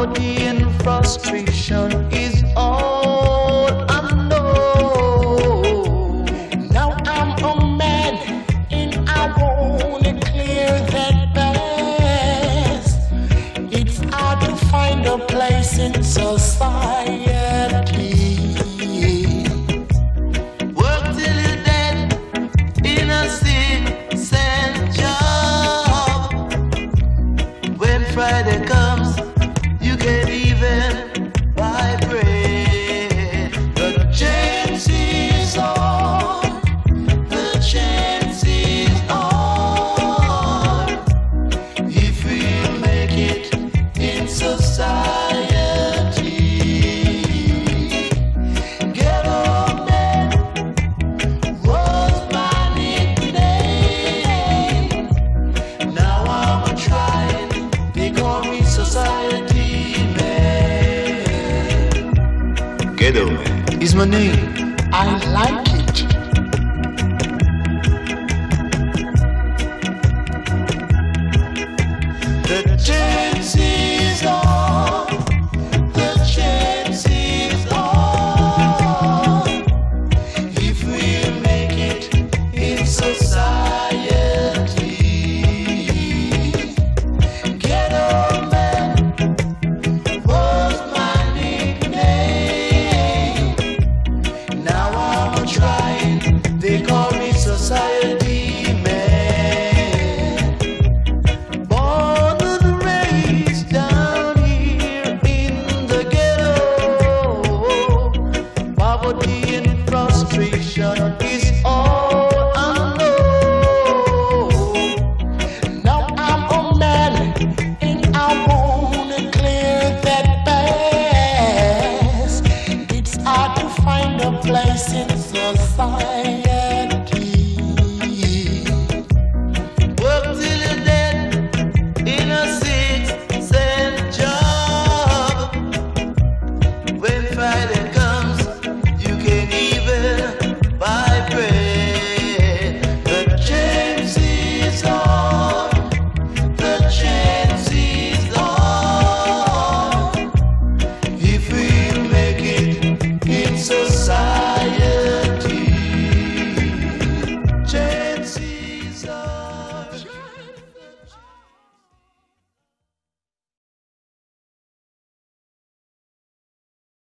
poverty and frustration is all I know. Now I'm a man and I wanna clear that past. It's hard to find a place in society. Ghetto Man is my name. I like it. The fire.